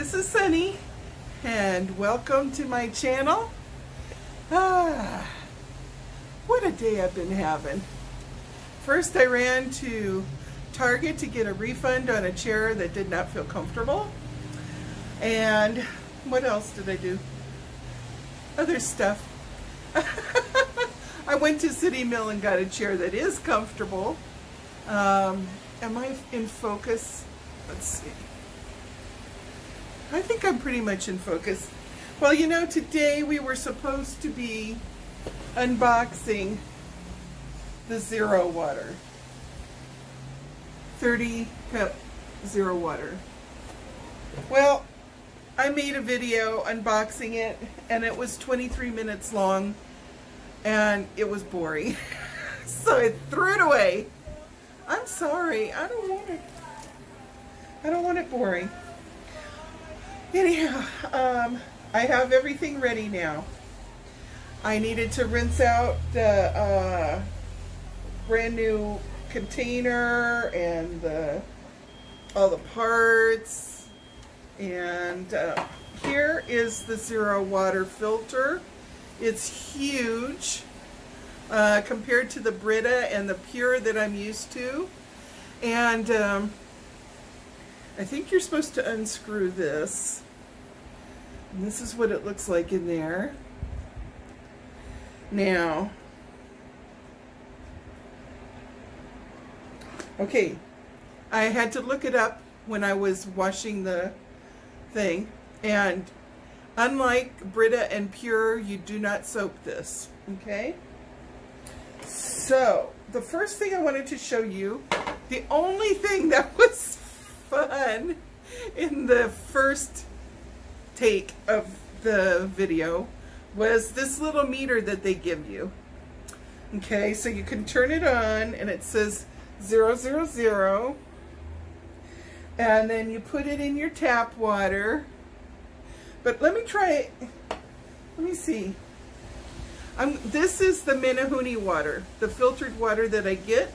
This is Sunny and welcome to my channel. Ah, what a day I've been having. First I ran to Target to get a refund on a chair that did not feel comfortable. And what else did I do? Other stuff. I went to City Mill and got a chair that is comfortable. Um, am I in focus? Let's see. I think I'm pretty much in focus. Well, you know, today we were supposed to be unboxing the Zero Water. 30 cup Zero Water. Well, I made a video unboxing it and it was 23 minutes long and it was boring. so I threw it away. I'm sorry. I don't want it. I don't want it boring. Anyhow, um, I have everything ready now. I needed to rinse out the uh, brand new container and the, all the parts. And uh, here is the zero water filter. It's huge uh, compared to the Brita and the PUR that I'm used to. And um, I think you're supposed to unscrew this. And this is what it looks like in there. Now, okay, I had to look it up when I was washing the thing. And unlike Brita and PUR, you do not soak this, okay? So, the first thing I wanted to show you, the only thing that was fun in the first take of the video was this little meter that they give you. Okay, so you can turn it on and it says zero, zero, zero. And then you put it in your tap water. But let me try it. Let me see. I'm, this is the Menehune water, the filtered water that I get.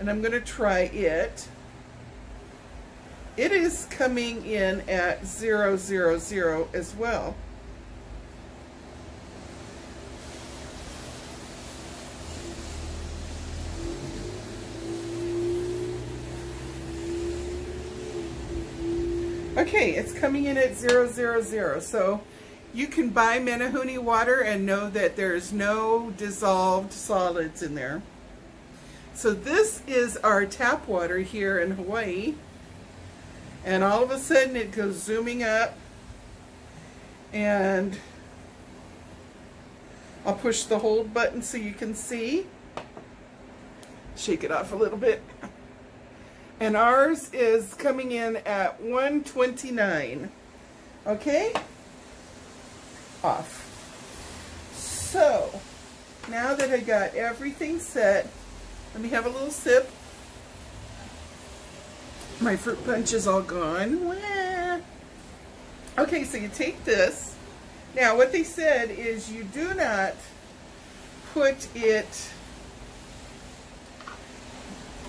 And I'm going to try it. It is coming in at 000 as well. Okay, it's coming in at 000. So you can buy Menehune water and know that there's no dissolved solids in there. So this is our tap water here in Hawaii and all of a sudden it goes zooming up and I'll push the hold button so you can see. Shake it off a little bit. And ours is coming in at 129 okay? Off. So now that I got everything set let me have a little sip my fruit punch is all gone. Wah. Okay, so you take this. Now, what they said is you do not put it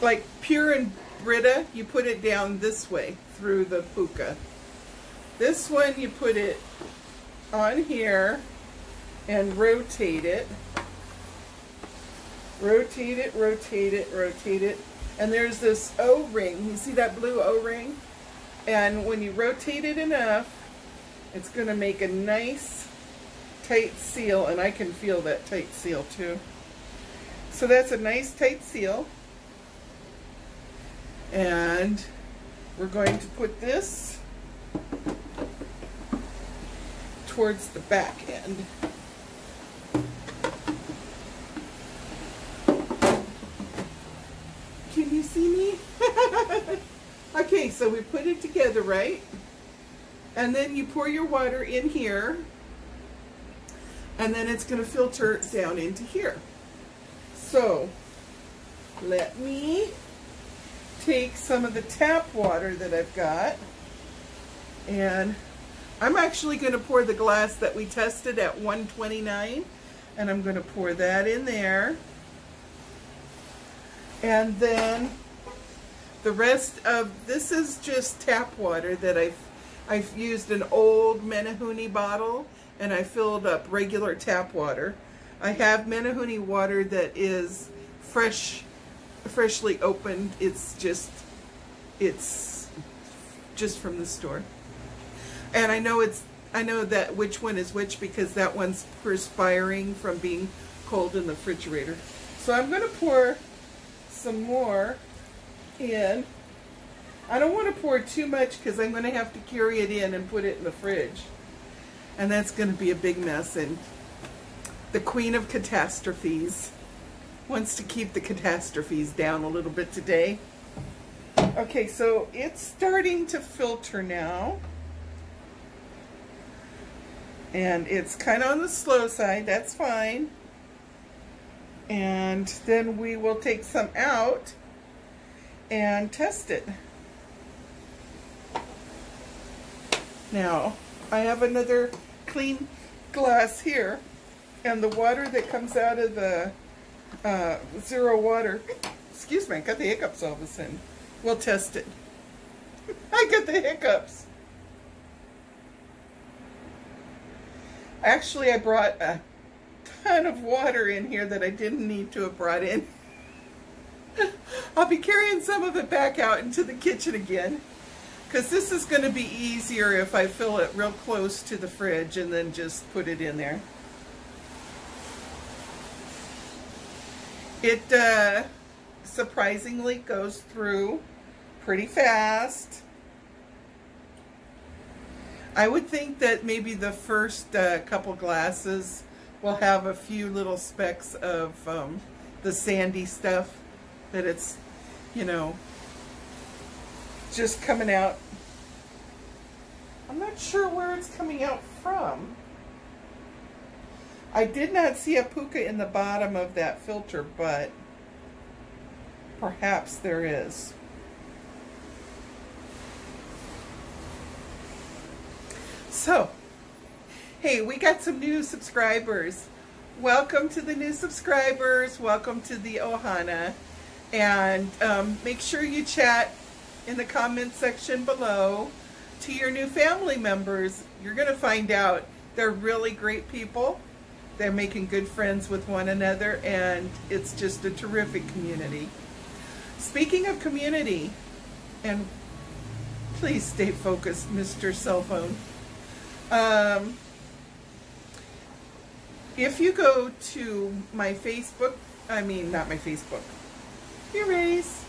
like PUR and Brita, you put it down this way through the puka. This one, you put it on here and rotate it. Rotate it, rotate it, rotate it and there's this O-ring. You see that blue O-ring? And when you rotate it enough, it's going to make a nice tight seal. And I can feel that tight seal too. So that's a nice tight seal. And we're going to put this towards the back end. okay, so we put it together, right? And then you pour your water in here. And then it's going to filter down into here. So, let me take some of the tap water that I've got. And I'm actually going to pour the glass that we tested at 129. And I'm going to pour that in there. And then the rest of, this is just tap water that I've I've used an old Menehune bottle and I filled up regular tap water. I have Menehune water that is fresh, freshly opened. It's just, it's just from the store. And I know it's, I know that which one is which because that one's perspiring from being cold in the refrigerator. So I'm going to pour some more in. I don't want to pour too much because I'm going to have to carry it in and put it in the fridge. And that's going to be a big mess. And the queen of catastrophes wants to keep the catastrophes down a little bit today. Okay, so it's starting to filter now. And it's kind of on the slow side. That's fine. And then we will take some out and test it. Now, I have another clean glass here, and the water that comes out of the uh, zero water, excuse me, I got the hiccups all of a sudden. We'll test it. I got the hiccups. Actually, I brought a ton of water in here that I didn't need to have brought in. I'll be carrying some of it back out into the kitchen again. Because this is going to be easier if I fill it real close to the fridge and then just put it in there. It uh, surprisingly goes through pretty fast. I would think that maybe the first uh, couple glasses will have a few little specks of um, the sandy stuff that it's, you know, just coming out. I'm not sure where it's coming out from. I did not see a puka in the bottom of that filter, but perhaps there is. So, hey, we got some new subscribers. Welcome to the new subscribers. Welcome to the Ohana. And um, make sure you chat in the comment section below to your new family members. You're going to find out they're really great people. They're making good friends with one another and it's just a terrific community. Speaking of community, and please stay focused, Mr. Cell Phone. Um, if you go to my Facebook, I mean, not my Facebook, erase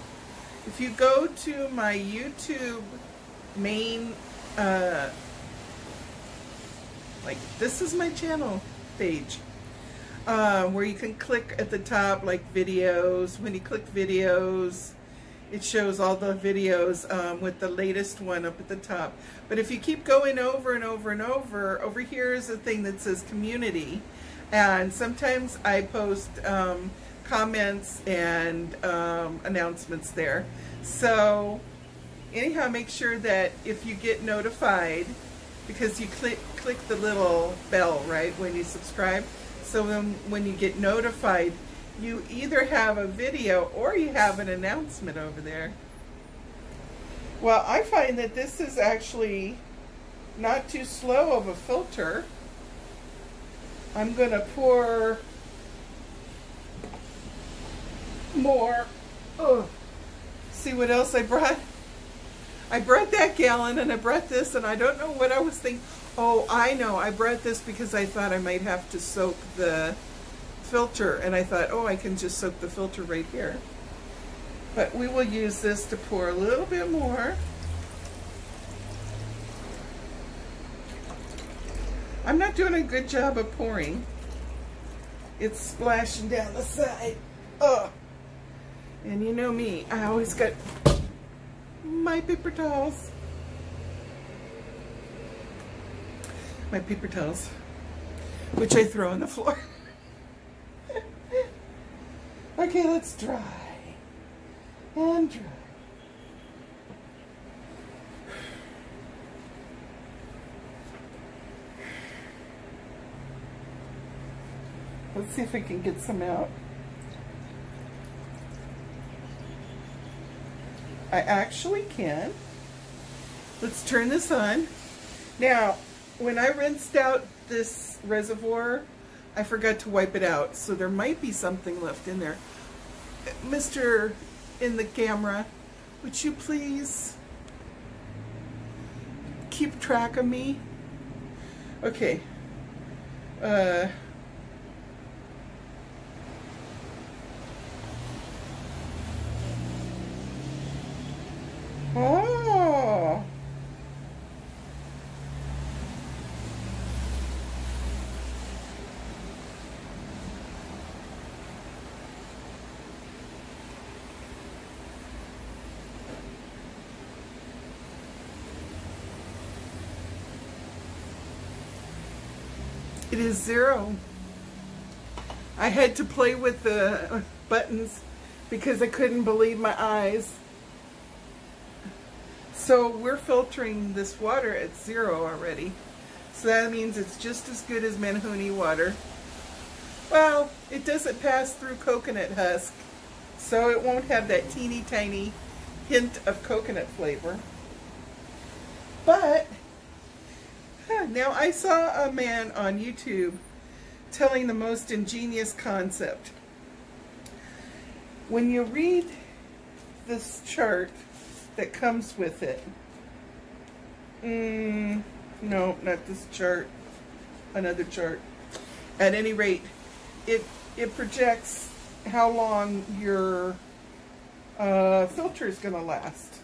if you go to my YouTube main, uh, like this is my channel page, uh, where you can click at the top like videos. When you click videos, it shows all the videos um, with the latest one up at the top. But if you keep going over and over and over, over here is a thing that says community. And sometimes I post um, comments and um, announcements there. So anyhow, make sure that if you get notified, because you click, click the little bell, right, when you subscribe, so when, when you get notified, you either have a video or you have an announcement over there. Well, I find that this is actually not too slow of a filter. I'm going to pour more. Oh, see what else I brought? I brought that gallon and I brought this and I don't know what I was thinking. Oh, I know. I brought this because I thought I might have to soak the filter and I thought, oh, I can just soak the filter right here. But we will use this to pour a little bit more. I'm not doing a good job of pouring. It's splashing down the side. Ugh. And you know me, I always got my paper towels. My paper towels, which I throw on the floor. okay, let's dry and dry. Let's see if we can get some out. I actually can. Let's turn this on. Now, when I rinsed out this reservoir, I forgot to wipe it out, so there might be something left in there. Mr. in the camera, would you please keep track of me? Okay. Uh, oh. It is zero. I had to play with the buttons because I couldn't believe my eyes. So we're filtering this water at zero already. So that means it's just as good as Menehune water. Well, it doesn't pass through coconut husk, so it won't have that teeny tiny hint of coconut flavor. But now, I saw a man on YouTube telling the most ingenious concept. When you read this chart that comes with it, mm, no, not this chart, another chart. At any rate, it, it projects how long your uh, filter is going to last.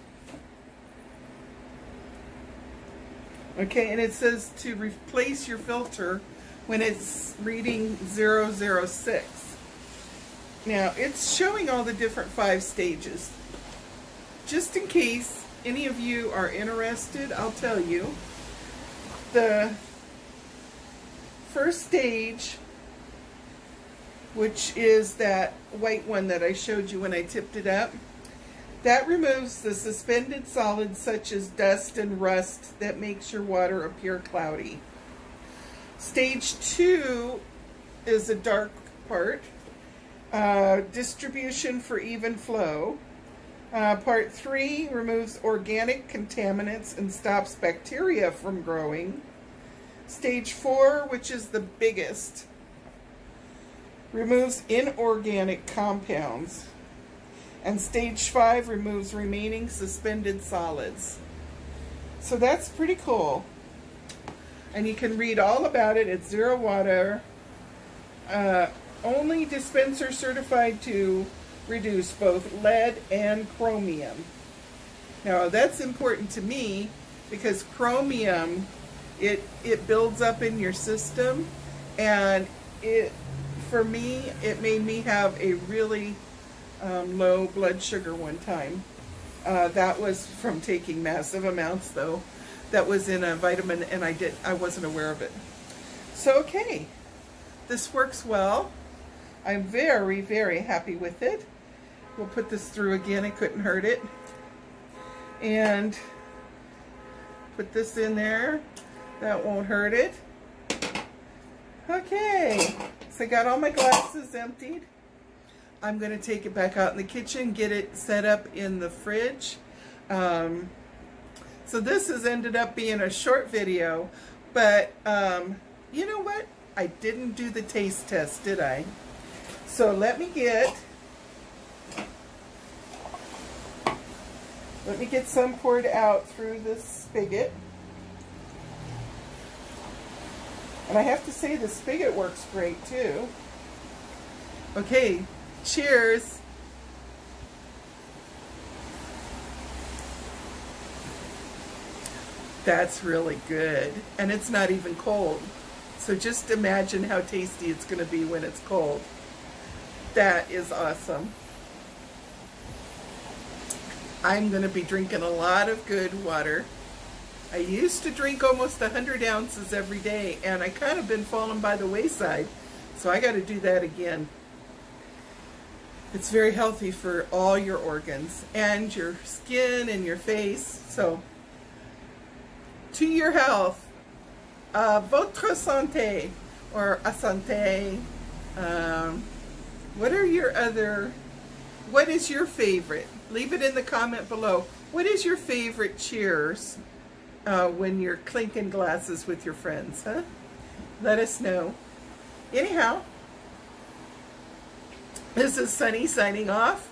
Okay, and it says to replace your filter when it's reading 006. Now, it's showing all the different five stages. Just in case any of you are interested, I'll tell you. The first stage, which is that white one that I showed you when I tipped it up, that removes the suspended solids such as dust and rust that makes your water appear cloudy. Stage two is a dark part. Uh, distribution for even flow. Uh, part three removes organic contaminants and stops bacteria from growing. Stage four, which is the biggest, removes inorganic compounds and stage five removes remaining suspended solids. So that's pretty cool. And you can read all about it at Zero Water. Uh, only dispenser certified to reduce both lead and chromium. Now that's important to me because chromium, it, it builds up in your system and it, for me, it made me have a really um, low blood sugar one time. Uh, that was from taking massive amounts though. That was in a vitamin and I did I wasn't aware of it. So okay, this works well. I'm very, very happy with it. We'll put this through again, it couldn't hurt it. And put this in there, that won't hurt it. Okay, so I got all my glasses emptied. I'm going to take it back out in the kitchen, get it set up in the fridge. Um, so this has ended up being a short video, but um, you know what? I didn't do the taste test, did I? So let me get, let me get some poured out through this spigot. And I have to say the spigot works great too. Okay, Cheers. That's really good. And it's not even cold. So just imagine how tasty it's going to be when it's cold. That is awesome. I'm going to be drinking a lot of good water. I used to drink almost 100 ounces every day, and I kind of been falling by the wayside. So I got to do that again. It's very healthy for all your organs and your skin and your face. So, to your health, uh, votre santé or a santé. Um, what are your other, what is your favorite? Leave it in the comment below. What is your favorite cheers? uh, when you're clinking glasses with your friends, huh? Let us know. Anyhow, this is Sunny signing off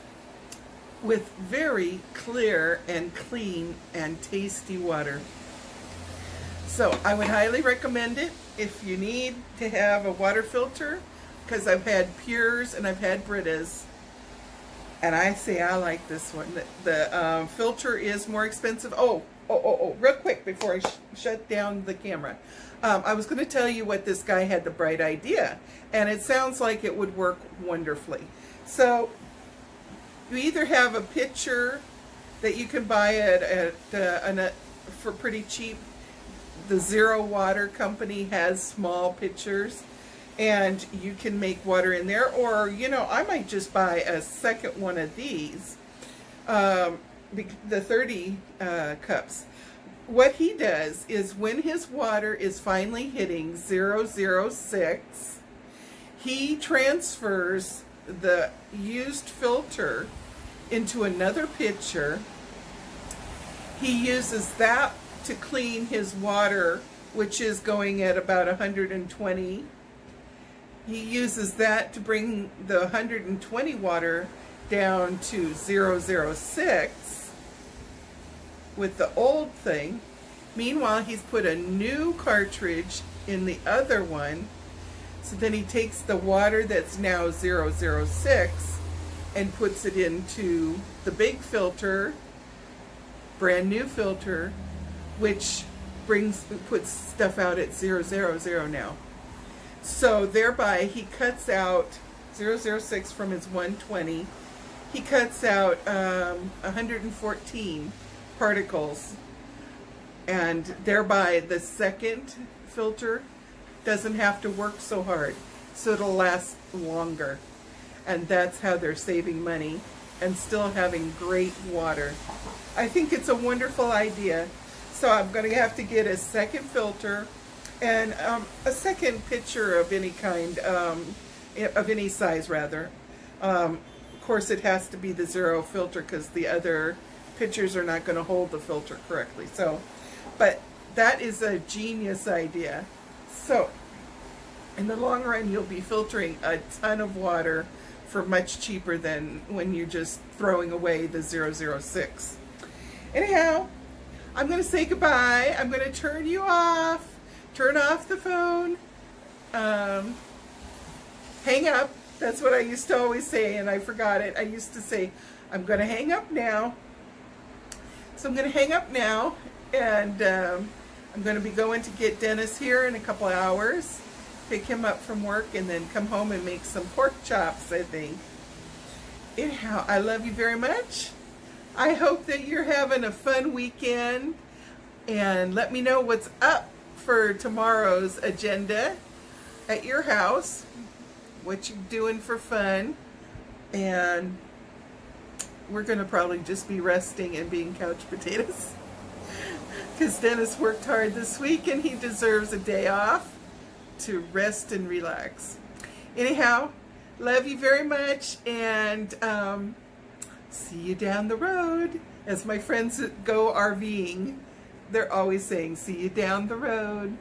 with very clear and clean and tasty water. So I would highly recommend it if you need to have a water filter because I've had PURs and I've had Britas and I say I like this one. The, um, filter is more expensive. Oh, oh, oh, oh, real quick before I sh shut down the camera. Um, I was going to tell you what this guy had the bright idea, and it sounds like it would work wonderfully. So, you either have a pitcher that you can buy at, at uh, for pretty cheap. The Zero Water Company has small pitchers and you can make water in there or you know I might just buy a second one of these um, the 30 uh, cups. What he does is when his water is finally hitting 006 he transfers the used filter into another pitcher. He uses that to clean his water which is going at about 120 he uses that to bring the 120 water down to 006 with the old thing. Meanwhile, he's put a new cartridge in the other one. So then he takes the water that's now 006 and puts it into the big filter, brand new filter, which brings puts stuff out at 000 now. So thereby he cuts out 006 from his 120. He cuts out um, 114 particles and thereby the second filter doesn't have to work so hard so it'll last longer and that's how they're saving money and still having great water. I think it's a wonderful idea. So I'm going to have to get a second filter and um, a second pitcher of any kind, um, of any size rather. Um, of course it has to be the zero filter because the other pitchers are not going to hold the filter correctly. So, but that is a genius idea. So, in the long run you'll be filtering a ton of water for much cheaper than when you're just throwing away the 006. Anyhow, I'm going to say goodbye. I'm going to turn you off turn off the phone, um, hang up. That's what I used to always say, and I forgot it. I used to say, I'm going to hang up now. So I'm going to hang up now, and um, I'm going to be going to get Dennis here in a couple hours, pick him up from work, and then come home and make some pork chops, I think. Anyhow, I love you very much. I hope that you're having a fun weekend, and let me know what's up for tomorrow's agenda at your house, what you're doing for fun, and we're going to probably just be resting and being couch potatoes. Because Dennis worked hard this week and he deserves a day off to rest and relax. Anyhow, love you very much and um, see you down the road as my friends go RVing they're always saying, see you down the road.